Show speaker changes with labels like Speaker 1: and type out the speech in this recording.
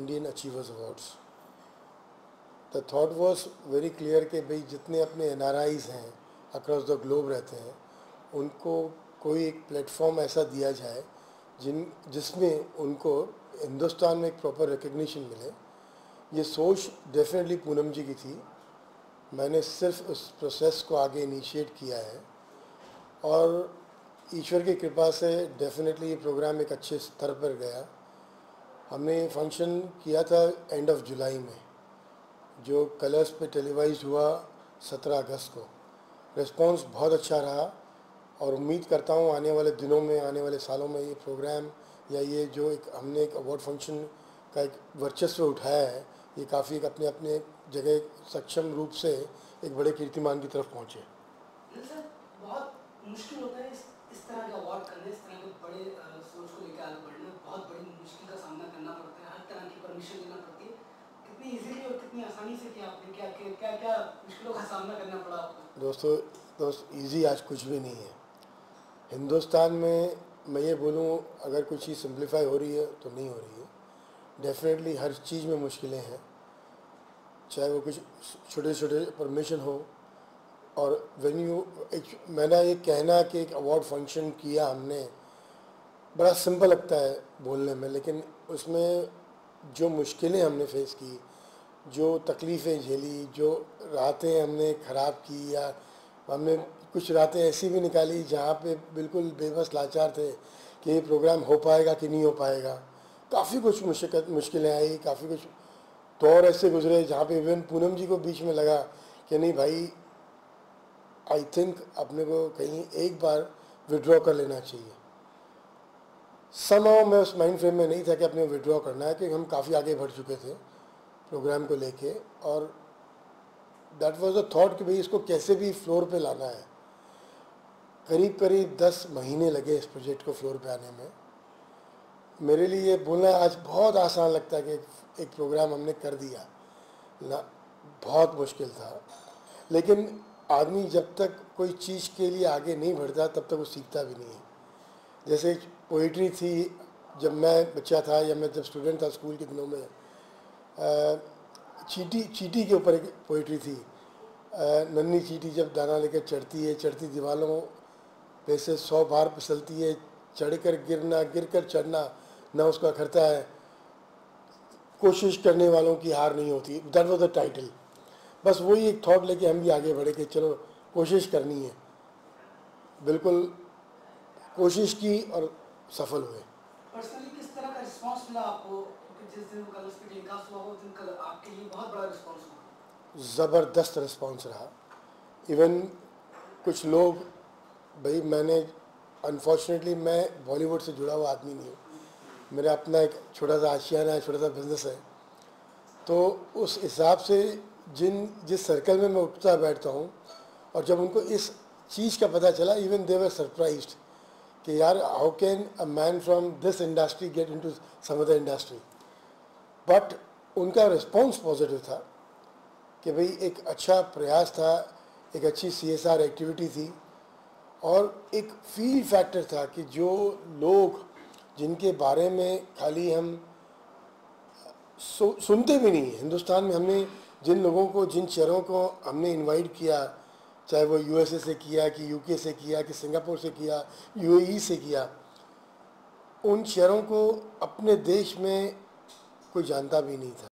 Speaker 1: Indian achievers awards the thought was very clear कि भाई जितने अपने एन हैं अक्रॉस द ग्लोब रहते हैं, उनको कोई एक प्लेटफॉर्म ऐसा दिया जाए, जिन, जिसमें उनको हिंदुस्तान में एक प्रॉपर रिकग्निशन मिले। ये सोच डेफिनेटली पूनम जी की थी। मैंने सिर्फ़ उस प्रोसेस को आगे इनिशिएट किया है। और ईश्वर की कृपा से डेफिनेटली ये प्रोग्राम एक अच्छे स्तर पर गया। हमने फ़ंक्शन किया था एंड ऑफ़ जुलाई में जो कलर्स पे टेलीवाइज हुआ सत्रह अगस्त को। रिस्पांस बहुत अच्छा रहा और उम्मीद करता हूँ आने वाले दिनों में आने वाले सालों में ये प्रोग्राम या ये जो एक हमने एक अवार्ड फ़ंक्शन का एक वर्चस्व उठाया है ये काफ़ी एक अपने अपने जगह सक्षम रूप से एक बड़े कीर्तिमान की तरफ़ पहुँचे।
Speaker 2: इस, इस सामना करना पड़ता है हर परमिशन लेना पड़ती है कितनी इजीली और कितनी आसानी से किया आपने क्या क्या क्या क्या मुश्किलों का सामना करना पड़ा आपको?
Speaker 1: दोस्तों, दोस्त इजी आज कुछ भी नहीं है। हिंदुस्तान में मैं ये बोलूँ, अगर कुछ चीज़ सिंप्लीफाई हो रही है तो नहीं हो रही है। डेफिनेटली हर चीज़ में मुश्किलें हैं। चाहे वो कुछ छोटे छोटे परमिशन हो, और वेन यू एक, मैंने ये कहना कि एक अवार्ड फ़ंक्शन किया हमने, बड़ा सिंपल लगता है बोलने में, लेकिन उसमें जो मुश्किलें हमने फेस की, जो तकलीफ़ें झेली, जो रातें हमने ख़राब की या हमने कुछ रातें ऐसी भी निकाली जहाँ पे बिल्कुल बेबस लाचार थे कि ये प्रोग्राम हो पाएगा कि नहीं हो पाएगा। काफ़ी कुछ मुश्किल, मुश्किलें आई, काफ़ी कुछ दौर ऐसे गुजरे जहाँ पे इवन पूनम जी को बीच में लगा कि नहीं भाई आई थिंक अपने को कहीं एक बार विड्रॉ कर लेना चाहिए। समाओ मैं उस माइंड फ्रेम में नहीं था कि अपने विड्रॉ करना है क्योंकि हम काफ़ी आगे बढ़ चुके थे प्रोग्राम को लेके और दैट वाज द थॉट कि भाई इसको कैसे भी फ्लोर पे लाना है। करीब करीब दस महीने लगे इस प्रोजेक्ट को फ्लोर पे आने में। मेरे लिए ये बोलना आज बहुत आसान लगता है कि एक प्रोग्राम हमने कर दिया। ना, बहुत मुश्किल था। लेकिन आदमी जब तक कोई चीज़ के लिए आगे नहीं बढ़ता, तब तक वो सीखता भी नहीं है। जैसे पोइट्री थी, जब मैं बच्चा था या मैं जब स्टूडेंट था स्कूल के दिनों में चीटी चीटी के ऊपर एक पोइट्री थी। नन्ही चीटी जब दाना लेकर चढ़ती है, चढ़ती दीवारों पे से सौ बार फिसलती है, चढ़कर गिरना गिर कर चढ़ना, ना उसका खरता है। कोशिश करने वालों की हार नहीं होती। दैट वॉज़ द टाइटल बस वही एक थॉट लेके हम भी आगे बढ़े कि चलो, कोशिश करनी है। बिल्कुल कोशिश की और सफल हुए।
Speaker 2: पर्सनली किस तरह का रिस्पांस मिला आपको? क्योंकि जिस दिन कल टेलीकास्ट हुआ दिन कल आपके लिए बहुत बड़ा रिस्पांस हुआ।
Speaker 1: ज़बरदस्त रिस्पांस रहा। इवन कुछ लोग भाई मैंने अनफॉर्चुनेटली मैं बॉलीवुड से जुड़ा हुआ आदमी नहीं हूँ। मेरा अपना एक छोटा सा आशियाना है छोटा सा बिज़नेस है। तो उस हिसाब से जिन जिस सर्कल में मैं उठता बैठता हूँ और जब उनको इस चीज़ का पता चला इवन देवर सरप्राइज्ड कि यार how can a man from this industry get into some other industry but उनका रिस्पॉन्स पॉजिटिव था कि भाई एक अच्छा प्रयास था एक अच्छी सी एस आर एक्टिविटी थी और एक फील फैक्टर था कि जो लोग जिनके बारे में खाली हम सु, सुनते भी नहीं हिंदुस्तान में हमने जिन लोगों को जिन चेहरों को हमने इनवाइट किया चाहे वो यूएसए से किया, कि यूके से किया, कि सिंगापुर से किया यूएई से किया, उन शहरों को अपने देश में कोई जानता भी नहीं था।